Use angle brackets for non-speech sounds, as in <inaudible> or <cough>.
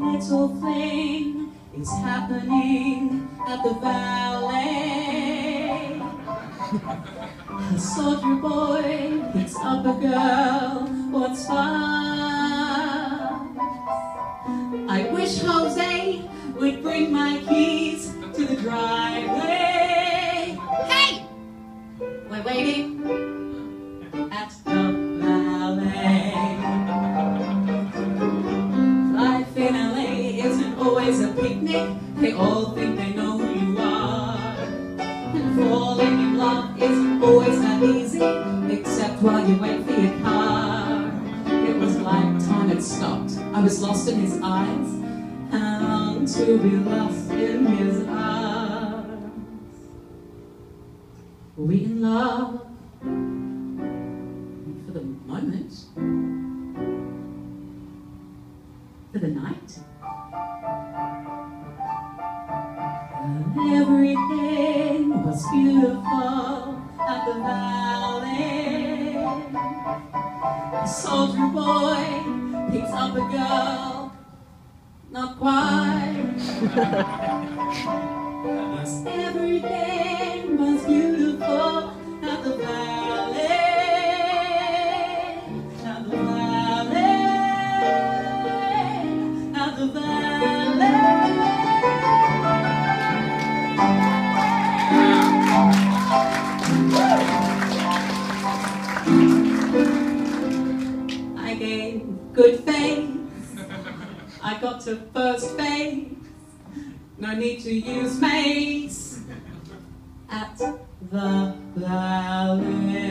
little fling is happening at the ballet. A soldier boy picks up a girl, what's fun? I wish Jose would bring my keys to the driveway. Hey! We're waiting isn't a picnic. They all think they know who you are. And falling in love isn't always that easy, except while you wait for your car. It was like time had stopped. I was lost in his eyes, and to be lost in his eyes. We in love? For the moment. For the night. Everything was beautiful at the valley. A soldier boy picks up a girl, not quite. <laughs> Everything was beautiful I gave good faith. I got to first base. No need to use mace at the ballet.